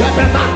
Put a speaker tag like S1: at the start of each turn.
S1: Shepherd.